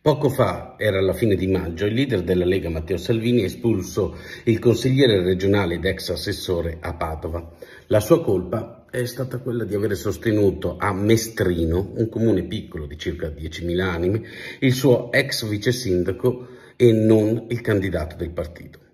Poco fa, era la fine di maggio, il leader della Lega Matteo Salvini ha espulso il consigliere regionale ed ex assessore a Padova. La sua colpa è stata quella di aver sostenuto a Mestrino, un comune piccolo di circa 10.000 anime, il suo ex vice sindaco e non il candidato del partito.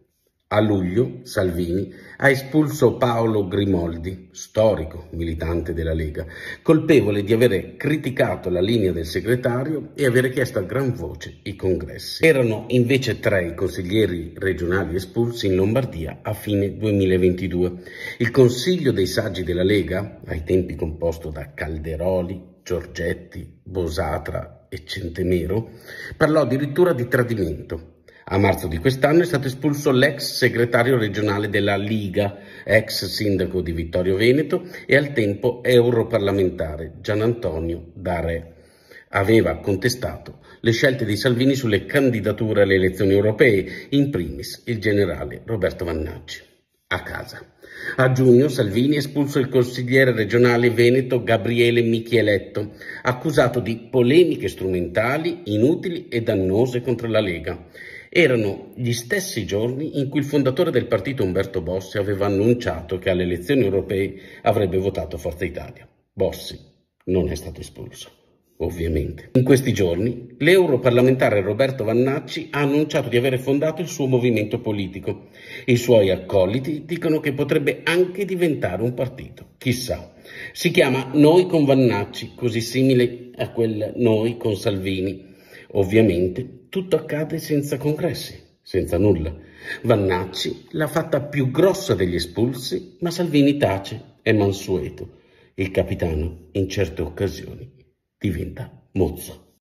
A luglio Salvini ha espulso Paolo Grimoldi, storico militante della Lega, colpevole di avere criticato la linea del segretario e avere chiesto a gran voce i congressi. Erano invece tre i consiglieri regionali espulsi in Lombardia a fine 2022. Il Consiglio dei Saggi della Lega, ai tempi composto da Calderoli, Giorgetti, Bosatra e Centemero, parlò addirittura di tradimento a marzo di quest'anno è stato espulso l'ex segretario regionale della Liga, ex sindaco di Vittorio Veneto e al tempo europarlamentare Gian Antonio Dare. Aveva contestato le scelte di Salvini sulle candidature alle elezioni europee, in primis il generale Roberto Vannacci. A casa. A giugno Salvini espulso il consigliere regionale veneto Gabriele Michieletto, accusato di polemiche strumentali, inutili e dannose contro la Lega erano gli stessi giorni in cui il fondatore del partito Umberto Bossi aveva annunciato che alle elezioni europee avrebbe votato Forza Italia. Bossi non è stato espulso, ovviamente. In questi giorni l'europarlamentare Roberto Vannacci ha annunciato di avere fondato il suo movimento politico. I suoi accoliti dicono che potrebbe anche diventare un partito. Chissà. Si chiama Noi con Vannacci, così simile a quel Noi con Salvini. Ovviamente tutto accade senza congressi, senza nulla. Vannacci l'ha fatta più grossa degli espulsi, ma Salvini tace, è mansueto. Il capitano, in certe occasioni, diventa mozzo.